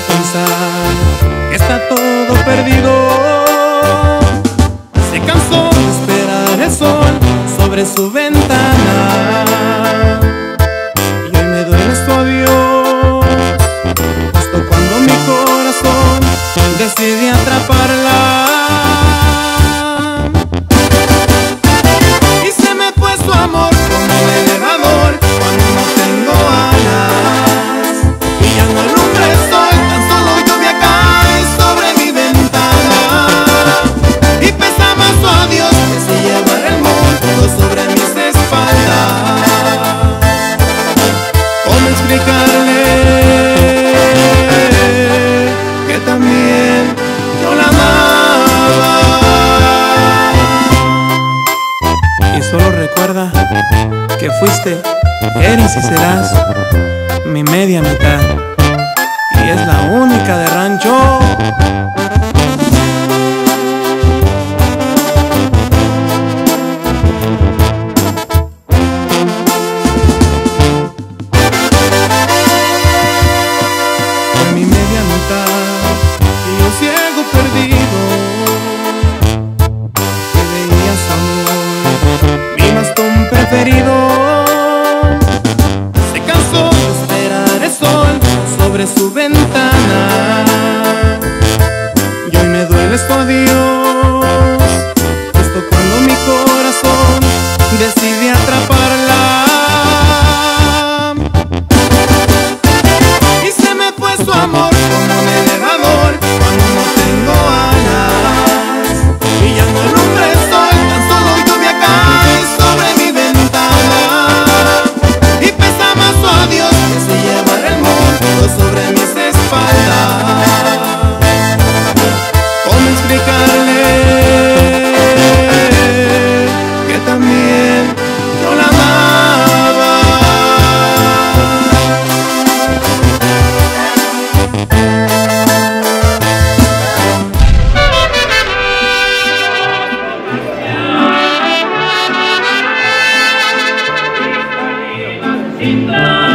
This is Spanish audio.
pensar que está todo perdido. Se cansó de esperar el sol sobre su ventana. Y hoy me duele su adiós, justo cuando mi corazón decide atrás. Fuiste, eres y serás mi media mitad y es la única de rancho. Mi media mitad y yo ciego perdido, que leías a mi bastón preferido. in the